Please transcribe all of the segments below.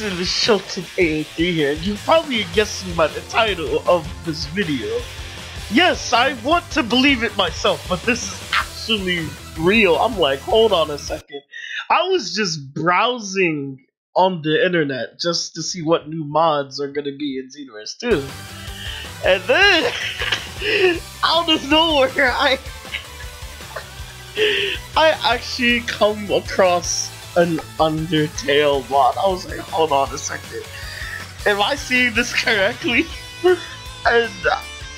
Is the Shelton A3 here. You probably guessing by the title of this video. Yes, I want to believe it myself, but this is actually real. I'm like, hold on a second. I was just browsing on the internet just to see what new mods are gonna be in Xenoverse 2. And then, out of nowhere, I I actually come across an Undertale mod. I was like, hold on a second. Am I seeing this correctly? and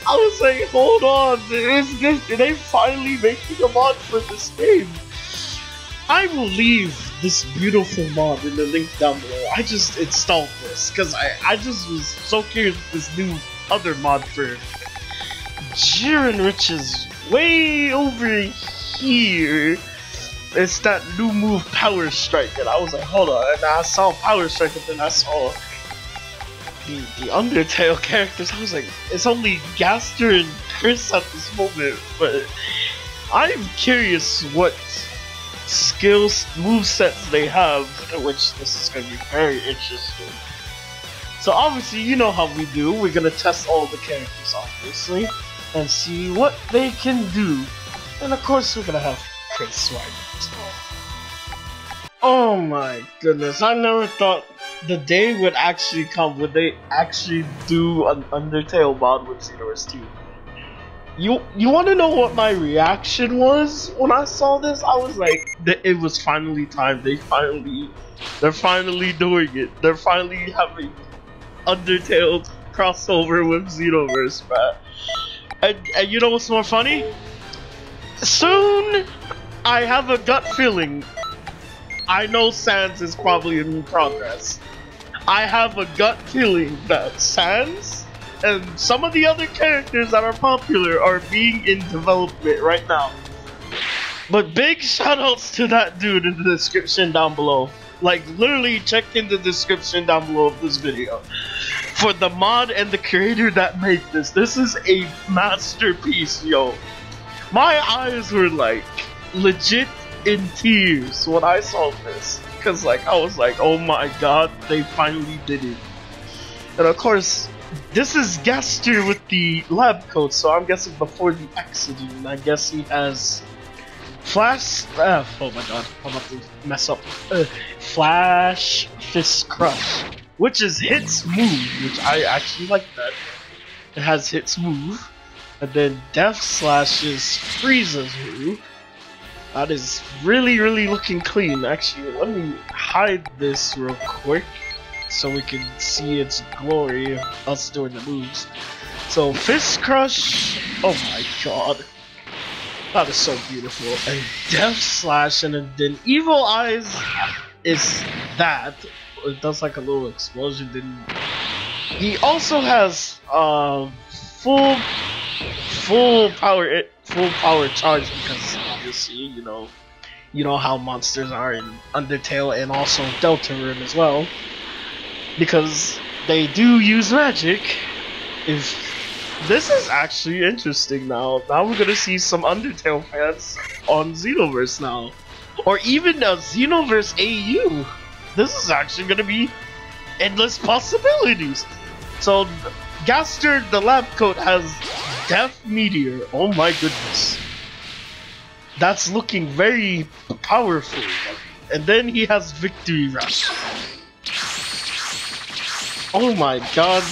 I was like, hold on, is this, did they finally making a mod for this game? I will leave this beautiful mod in the link down below. I just installed this because I, I just was so curious this new other mod for Jiren which Riches way over here it's that new move Power Strike, and I was like, hold on, and I saw Power Strike, and then I saw the, the Undertale characters, I was like, it's only Gaster and Kris at this moment, but I'm curious what skills, move sets they have, which this is going to be very interesting. So obviously, you know how we do, we're going to test all the characters, obviously, and see what they can do. And of course, we're going to have Oh my goodness, I never thought the day would actually come when they actually do an Undertale mod with Xenoverse 2. You you want to know what my reaction was when I saw this? I was like, it was finally time. They finally, they're finally doing it. They're finally having Undertale crossover with Xenoverse, man. And, and you know what's more funny? Soon, I have a gut feeling I know Sans is probably in progress. I have a gut feeling that Sans and some of the other characters that are popular are being in development right now. But big shoutouts to that dude in the description down below. Like, literally check in the description down below of this video. For the mod and the creator that made this. This is a masterpiece, yo. My eyes were like, legit in tears when I saw this. Because, like, I was like, oh my god, they finally did it. And of course, this is Gaster with the lab coat, so I'm guessing before the accident, I guess he has Flash. Uh, oh my god, I'm about to mess up. Uh, Flash Fist Crush, which is Hit's move, which I actually like that. It has Hit's move. And then Death Slash is Frieza's move. That is really, really looking clean. Actually, let me hide this real quick so we can see its glory us doing the moves. So, Fist Crush, oh my god. That is so beautiful. And Death Slash and then Evil Eyes is that. It does like a little explosion. Then he also has uh, full full power full power charge because obviously you know. You know how monsters are in Undertale and also Deltarune as well. Because they do use magic. If this is actually interesting now. Now we're gonna see some Undertale fans on Xenoverse now. Or even a Xenoverse AU this is actually gonna be endless possibilities. So Gaster the lab coat has Death Meteor. Oh my goodness. That's looking very powerful. And then he has Victory Rush. Oh my god.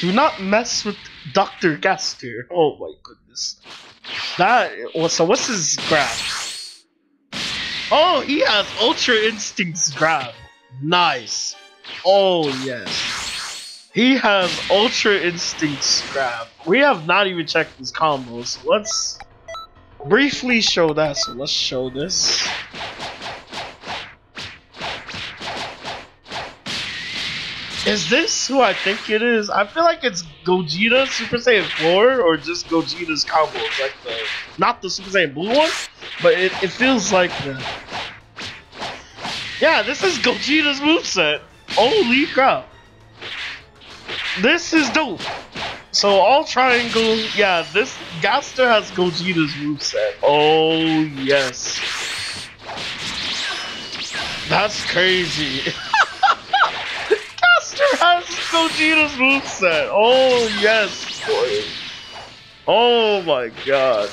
Do not mess with Dr. Gaster. Oh my goodness. That, oh, so what's his grab? Oh, he has Ultra Instincts grab. Nice. Oh yes. He has Ultra Instinct grab. We have not even checked his combos. So let's briefly show that. So let's show this. Is this who I think it is? I feel like it's Gogeta Super Saiyan 4 or just Gogeta's combos. Like the, not the Super Saiyan Blue one, but it, it feels like the... Yeah, this is Gogeta's moveset. Holy crap. This is dope. So all triangle, yeah, this Gaster has Gogeta's moveset. Oh yes. That's crazy. Gaster has Gogeta's moveset. Oh, yes, boy. Oh my god.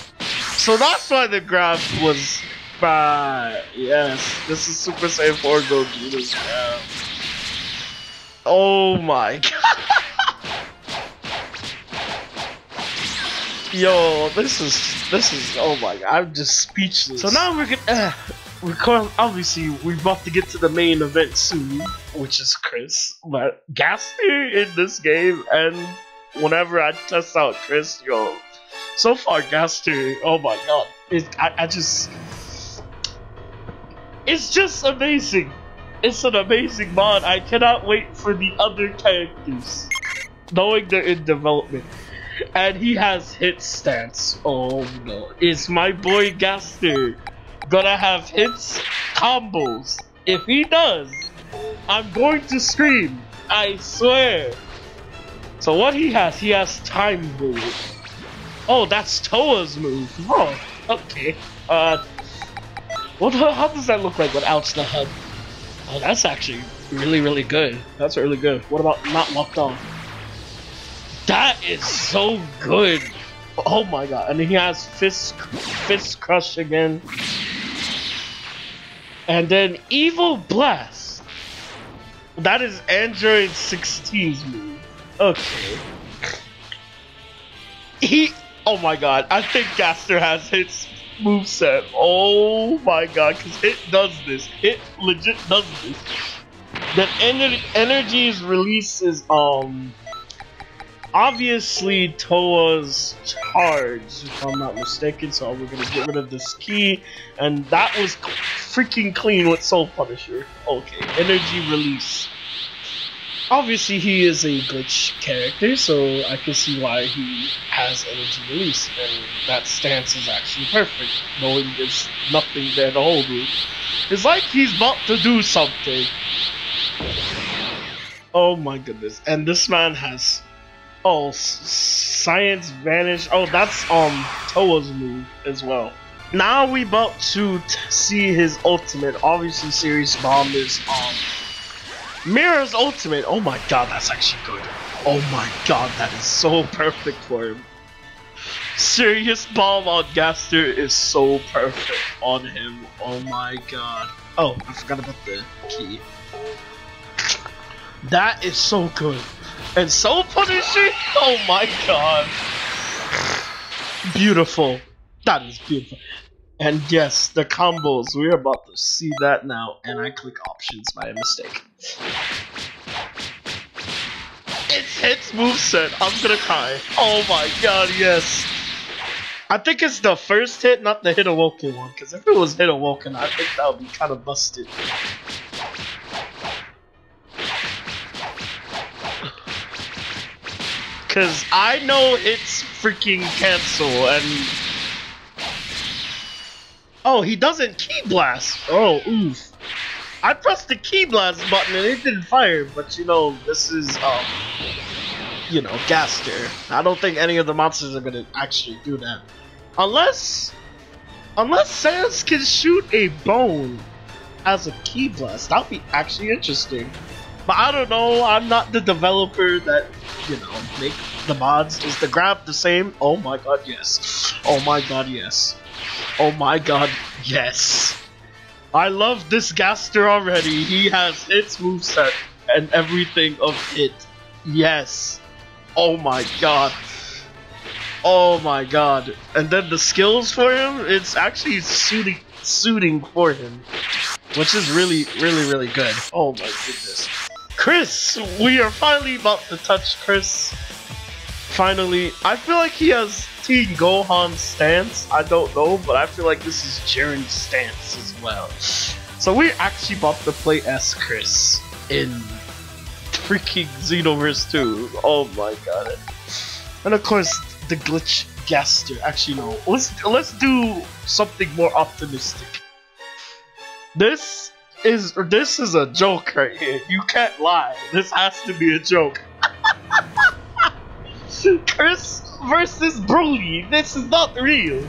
So that's why the graph was bad. Yes, this is Super Saiyan 4 Gogeta's. Oh my god. Yo, this is this is oh my god, I'm just speechless. So now we're gonna uh, we're obviously we're about to get to the main event soon, which is Kris. But Gaster in this game and whenever I test out Kris, yo, so far Gaster, oh my god, it, I, I just it's just amazing. It's an amazing mod. I cannot wait for the other characters, knowing they're in development and he has hit stance. Oh no. Is my boy Gaster gonna have hits combos? If he does, I'm going to scream. I swear. So what he has, he has time move. Oh, that's Towa's move. Oh, okay. Uh, what? How does that look like without the HUD? Oh, that's actually really, really good. That's really good. What about not locked on? That is so good. Oh my god. And he has Fist, fist Crush again. And then Evil Blast. That is Android 16's move. Okay. He. Oh my god. I think Gaster has his moveset. Oh my god. Because it does this. It legit does this. That ener energies releases, um obviously Towa's charge, if I'm not mistaken, so we're gonna get rid of this key, and that was freaking clean with Soul Punisher. Okay, energy release. Obviously he is a glitch character, so I can see why he has energy release, and that stance is actually perfect, knowing there's nothing there to hold me. It's like he's about to do something. Oh my goodness, and this man has Oh, science vanish. Oh, that's um Towa's move as well. Now we about to see his ultimate. Obviously, Serious Bomb is um Mira's ultimate. Oh my god, that's actually good. Oh my god, that is so perfect for him. Serious Bomb on Gaster is so perfect on him. Oh my god. Oh, I forgot about the key. That is so good. And Soul Punisher? Oh my god. Beautiful. That is beautiful. And yes, the combos. We're about to see that now. And I click options by mistake. It's hits moveset. I'm gonna cry. Oh my god, yes. I think it's the first hit, not the hit awoken one. Because if it was hit awoken, I think that would be kind of busted. Because I know it's freaking cancel and... Oh, he doesn't ki blast. Oh, oof. I pressed the ki blast button and it didn't fire, but you know, this is, um, you know, Gaster. I don't think any of the monsters are gonna actually do that. Unless, unless Sans can shoot a bone as a ki blast. That would be actually interesting. But I don't know, I'm not the developer that, you know, make the mods. Is the grab the same? Oh my god, yes. Oh my god, yes. Oh my god, yes. I love this Gaster already. He has its moveset and everything of it. Yes. Oh my god. Oh my god. And then the skills for him, it's actually suiting suiting for him. Which is really, really, really good. Oh my goodness. Kris! We are finally about to touch Kris. Finally. I feel like he has Teen Gohan's stance. I don't know, but I feel like this is Jiren's stance as well. So we're actually about to play as Kris in freaking Xenoverse 2. Oh my god. And of course, the glitch Gaster. Actually, no. Let's let's do something more optimistic. This is this is a joke right here. You can't lie. This has to be a joke. Kris versus Broly. This is not real.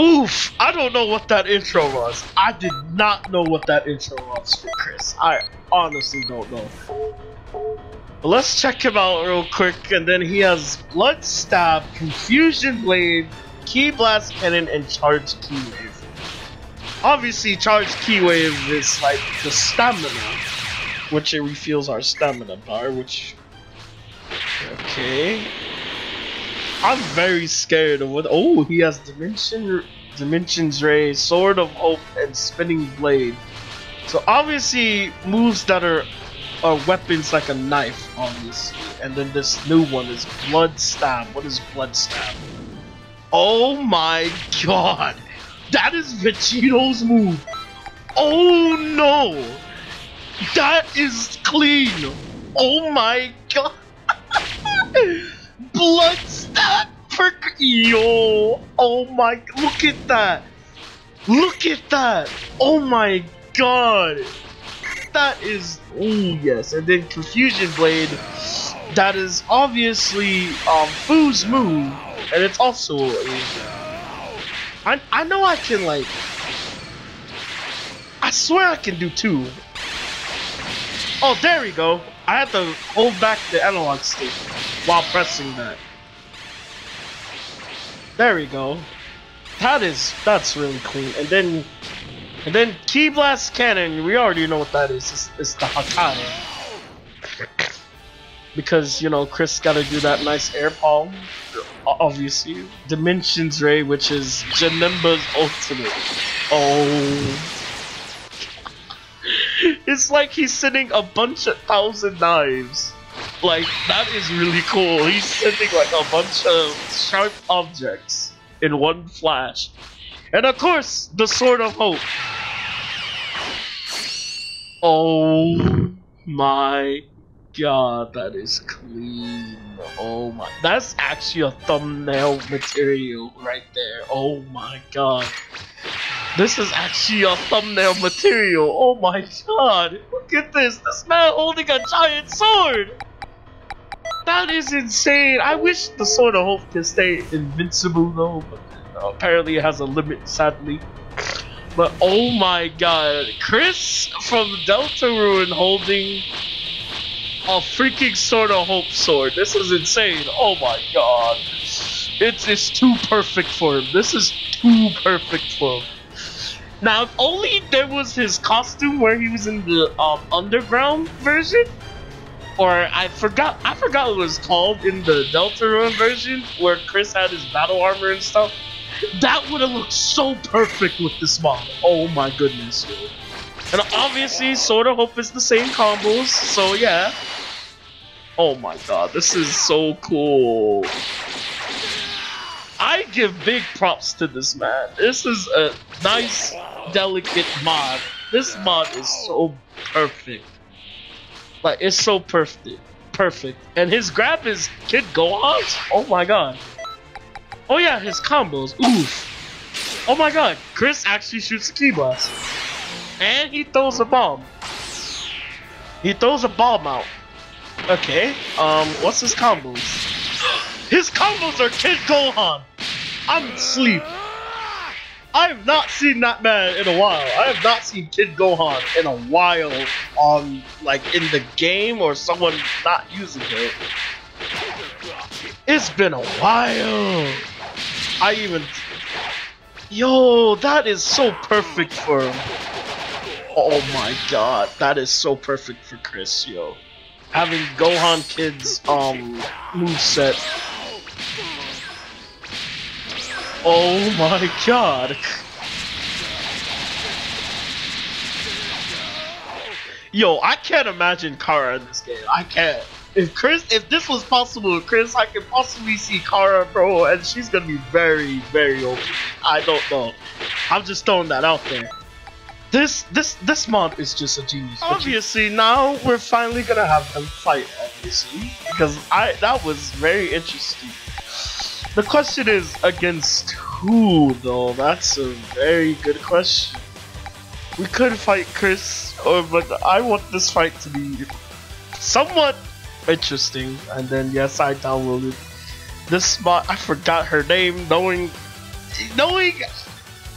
Oof! I don't know what that intro was. I did not know what that intro was for Kris. I honestly don't know. Let's check him out real quick, and then he has Blood Stab, Confusion Blade, Ki Blast Cannon, and Charge Ki Wave. Obviously, Charge Ki Wave is like the stamina, which it refills our stamina bar, which... Okay... I'm very scared of what. Oh, he has Dimension, Dimensions Ray, Sword of Hope, and Spinning Blade. So obviously moves that are, are weapons like a knife, obviously. And then this new one is Blood Stab. What is Blood Stab? Oh my god! That is Vegeto's move! Oh no! That is clean! Oh my god! Blood stab per yo! Oh my! Look at that! Look at that! Oh my god! That is oh yes, and then confusion blade. That is obviously um Fu's move, and it's also. I I know I can like. I swear I can do two. Oh, there we go. I have to hold back the analog stick while pressing that. There we go. That is that's really clean. And then and then Ki Blast Cannon, we already know what that is. It's, it's the Hakane. Because, you know, Kris gotta do that nice air palm. Obviously. Dimensions Ray, which is Janemba's ultimate. Oh. It's like he's sending a bunch of thousand knives. Like, that is really cool. He's sending like a bunch of sharp objects in one flash. And of course, the Sword of Hope. Oh my god, that is clean. Oh my, that's actually a thumbnail material right there. Oh my god. This is actually a thumbnail material. Oh my god. Look at this. This man holding a giant sword. That is insane. I wish the Sword of Hope could stay invincible though, but uh, apparently it has a limit, sadly. But oh my god. Kris from Deltarune holding a freaking Sword of Hope sword. This is insane. Oh my god. It's, it's too perfect for him. This is too perfect for him. Now, if only there was his costume where he was in the um, underground version, or I forgot, I forgot what it was called in the Delta Deltarune version, where Kris had his battle armor and stuff. That would have looked so perfect with this model. Oh my goodness, dude. And obviously, Sword of Hope is the same combos, so yeah. Oh my god, this is so cool. I give big props to this man. This is a nice, delicate mod. This mod is so perfect. Like, it's so perfect. Perfect. And his grab is Kid Gohan? Oh my god. Oh yeah, his combos. Oof. Oh my god, Kris actually shoots a Ki Blast. And he throws a bomb. He throws a bomb out. Okay, um, what's his combos? His combos are Kid Gohan! I'm asleep. I have not seen that man in a while. I have not seen Kid Gohan in a while on like in the game or someone not using it. It's been a while. I even Yo, that is so perfect for. Oh my god, that is so perfect for Kris, yo. Having Gohan Kid's um moveset Oh my god! Yo, I can't imagine Chara in this game. I can't. If Kris, if this was possible Kris, I could possibly see Chara, bro, and she's gonna be very, very old. I don't know. I'm just throwing that out there. This, this, this mod is just a genius. Obviously, now we're finally gonna have them fight, obviously, because I that was very interesting. The question is against who, though? That's a very good question. We could fight Kris, or but I want this fight to be somewhat interesting. And then yes, I downloaded this mod. I forgot her name, knowing knowing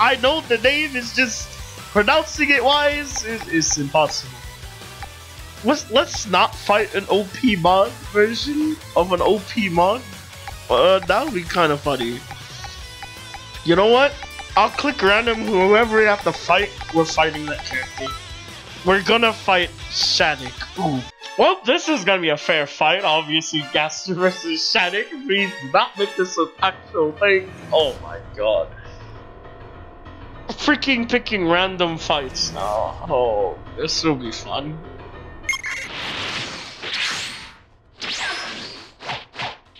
I know the name is just pronouncing it wise is, is impossible. Let's let's not fight an OP mod version of an OP mod. Uh, that would be kind of funny. You know what? I'll click random. Whoever we have to fight, we're fighting that character. We're gonna fight Shadic. Ooh. Well, this is gonna be a fair fight. Obviously, Gaster versus Shadic. Please not make this an actual thing. Oh my god. Freaking picking random fights now. Oh, this will be fun.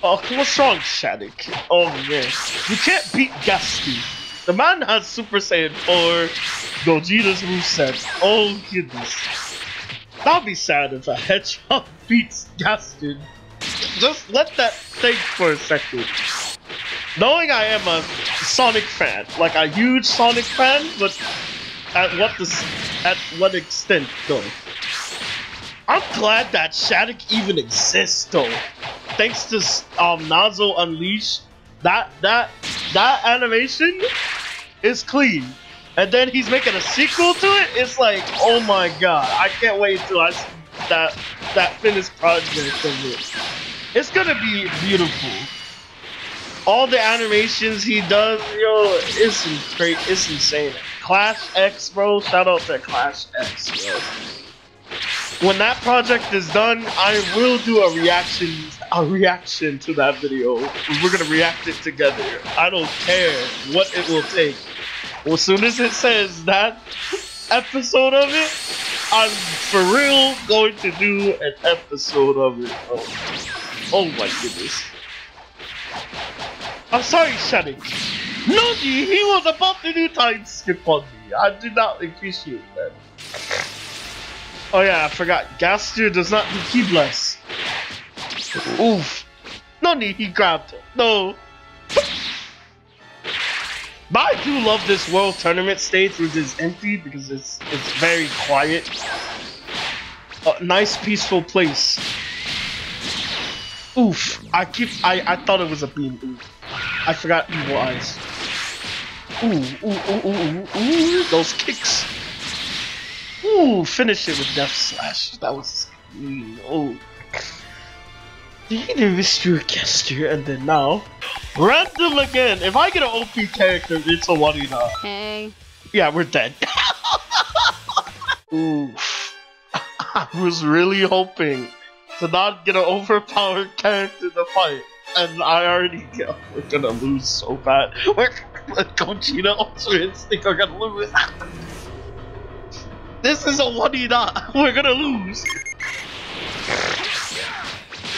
Oh, what's wrong, Shadic? Oh man, you can't beat Gaster. The man has Super Saiyan 4, Gogeta's moveset. Oh goodness. That'd be sad if a hedgehog beats Gaster. Just let that think for a second. Knowing I am a Sonic fan, like a huge Sonic fan, but at what the at what extent though? I'm glad that Shadic even exists though. Thanks to um Nazo Unleashed, that that that animation is clean. And then he's making a sequel to it. It's like, oh my god, I can't wait till I see that that finished project of it. It's gonna be beautiful. All the animations he does, yo, it's great. It's insane. Clash X, bro. Shout out to Clash X, yo. When that project is done, I will do a reaction a reaction to that video. We're gonna react it together. I don't care what it will take. As soon as it says that episode of it, I'm for real going to do an episode of it. Oh, oh my goodness. I'm sorry, Shadic. Nodi, he was about to do time skip on me. I do not appreciate that. Oh yeah, I forgot. Gaster does not do key bless. Oof. Noni, he grabbed. No. But I do love this world tournament stage which is empty because it's it's very quiet. A nice peaceful place. Oof. I keep I, I thought it was a beam. Oof. I forgot evil eyes. Ooh, ooh, ooh, ooh, ooh, ooh, those kicks. Ooh, finish it with Death Slash. That was mm, oh. Either Mr. Kester and then now Random again! If I get an OP character, it's a one not. Hey. Yeah, we're dead. Ooh. I was really hoping to not get an overpowered character to fight. And I already know we're gonna lose so bad. We're Gogeta Ultra Instinct are gonna lose. this is a one not. We're gonna lose.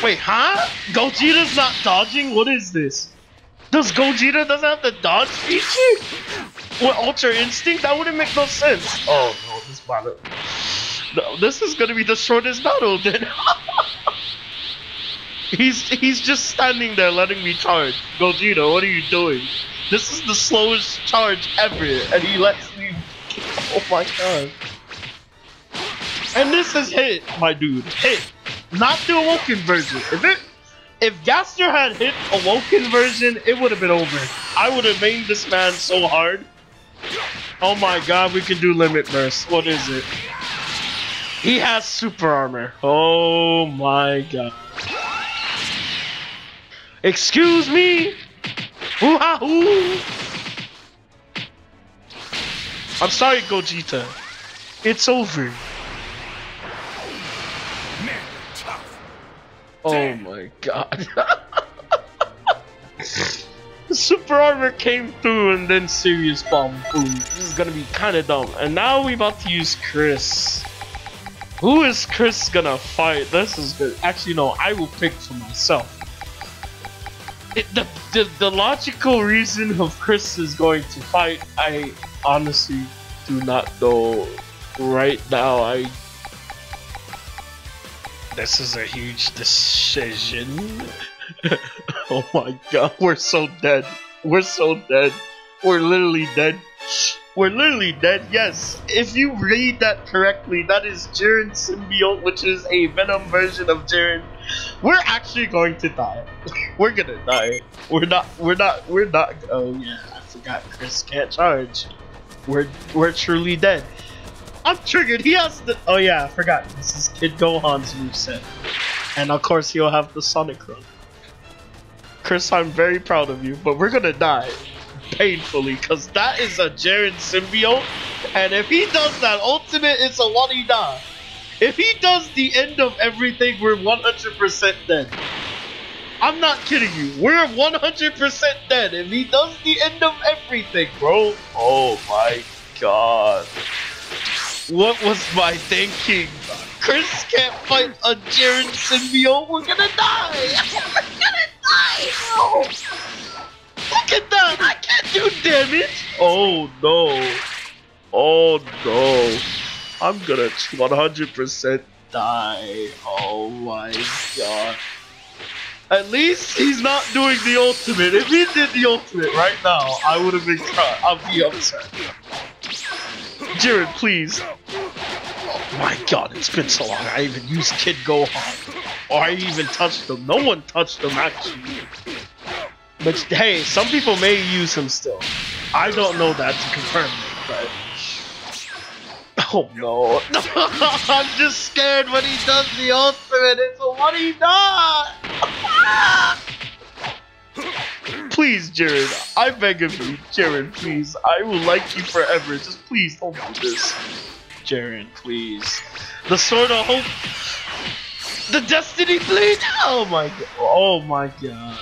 Wait, huh? Gogeta's not dodging? What is this? Does Gogeta doesn't have the dodge feature? With Ultra Instinct? That wouldn't make no sense. Oh no, this battle. No, this is gonna be the shortest battle then. he's he's just standing there letting me charge. Gogeta, what are you doing? This is the slowest charge ever, and he lets me. Oh my god. And this is hit, my dude. Hit. Not the awoken version. If it if Gaster had hit awoken version, it would have been over. I would have made this man so hard. Oh my god, we can do limit burst. What is it? He has super armor. Oh my god. Excuse me? Ooh ha -hoo. I'm sorry, Gogeta. It's over. Oh my god. Super armor came through and then serious bomb. Boom. This is gonna be kinda dumb. And now we about to use Kris. Who is Kris gonna fight? This is good. Actually, no, I will pick for myself. It, the, the, the logical reason of Kris is going to fight, I honestly do not know right now. I this is a huge decision. oh my god, we're so dead. We're so dead. We're literally dead. We're literally dead, yes. If you read that correctly, that is Jiren Symbiote, which is a Venom version of Jiren. We're actually going to die. we're gonna die. We're not, we're not, we're not, oh yeah, I forgot Kris can't charge. We're we're truly dead. I'm triggered. He has the. Oh yeah, I forgot. This is Kid Gohan's moveset, and of course he'll have the Sonic Run. Kris, I'm very proud of you, but we're gonna die painfully because that is a Jiren symbiote, and if he does that ultimate, it's a one die. If he does the end of everything, we're 100% dead. I'm not kidding you. We're 100% dead if he does the end of everything, bro. Oh my god. What was my thinking? Kris can't fight a Jiren symbiote. We're gonna die. We're gonna die. Look at that. I can't do damage. Oh no. Oh no. I'm gonna 100% die. Oh my god. At least he's not doing the ultimate. If he did the ultimate right now, I would have been crying. I'll be upset. Jiren, please. Oh my god, it's been so long. I even used Kid Gohan. Or I even touched him. No one touched him, actually. But hey, some people may use him still. I don't know that to confirm it, but... Oh no. I'm just scared when he does the ultimate. It's a what he does. please, Jiren. I beg of you, Jiren, please. I will like you forever. Just please don't do this. Jiren, please. The sword of hope. The destiny blade. Oh, oh my god. Oh my god.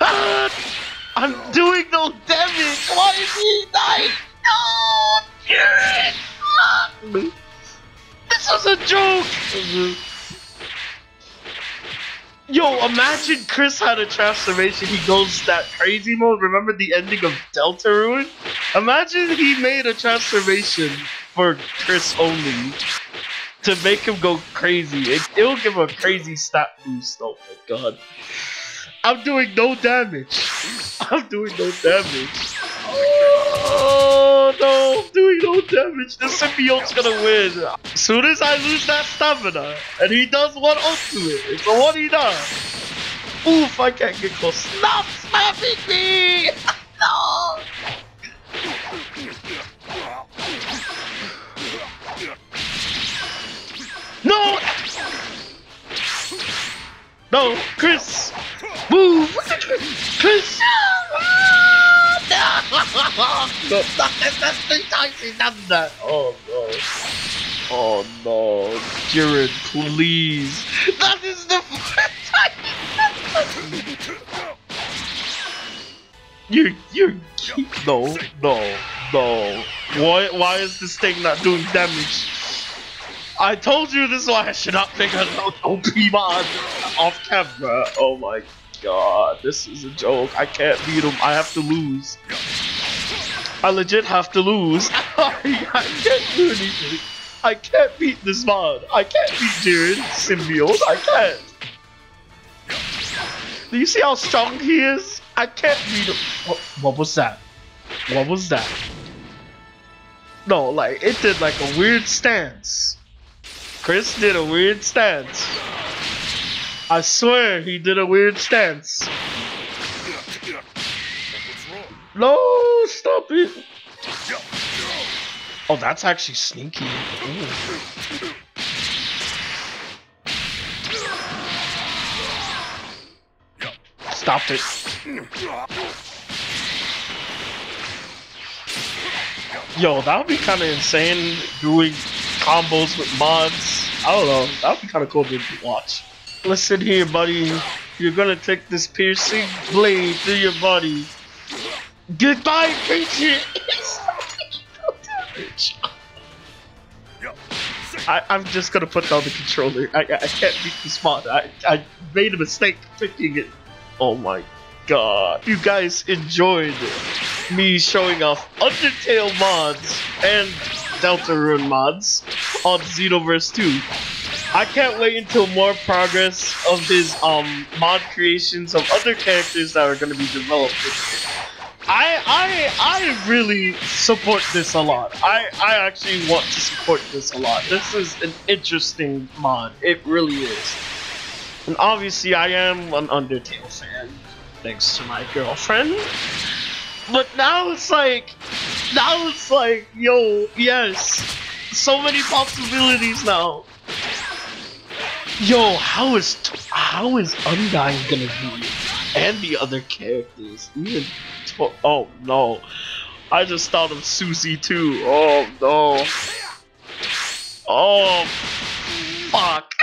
Ah! I'm doing no damage! Why is he dying? No! Jiren! This was a joke! Yo, imagine Kris had a transformation, he goes that crazy mode. Remember the ending of Deltarune? Imagine he made a transformation for Kris only to make him go crazy. It, will give him a crazy stat boost. Oh my god. I'm doing no damage. I'm doing no damage. Oh no, I'm doing no damage. The symbiote's gonna win. As soon as I lose that stamina, and he does one ultimate, it's a one he does. Oof, I can't get close. Stop slapping me! no! No! No, Kris! Move! No, he's! Oh no. Oh no. Jiren, please. That is the first time You, you, no, no, no. Why, why is this thing not doing damage? I told you this is why I should not pick an OP mod off camera. Oh my god, this is a joke. I can't beat him. I have to lose. I legit have to lose. I can't do anything. I can't beat this mod. I can't beat Jiren Symbiote. I can't. Do you see how strong he is? I can't beat him. What, what was that? What was that? No, like, it did like a weird stance. Kris did a weird stance. I swear he did a weird stance. No, stop it. Oh, that's actually sneaky. Ooh. It. Yo, that would be kind of insane doing combos with mods. I don't know. That would be kind of cool to watch. Listen here, buddy. You're gonna take this piercing blade through your body. Goodbye, creature! I, I'm just gonna put down the controller. I, I can't beat this mod. I, I made a mistake picking it. Oh my god. You guys enjoyed me showing off Undertale mods and Deltarune mods on Xenoverse 2. I can't wait until more progress of his um mod creations of other characters that are going to be developed. I I I really support this a lot. I I actually want to support this a lot. This is an interesting mod. It really is. And obviously, I am an Undertale fan, thanks to my girlfriend. But now it's like, now it's like, yo, yes, so many possibilities now. Yo, how is how is Undyne gonna be, and the other characters? Even oh no, I just thought of Susie too. Oh no. Oh fuck.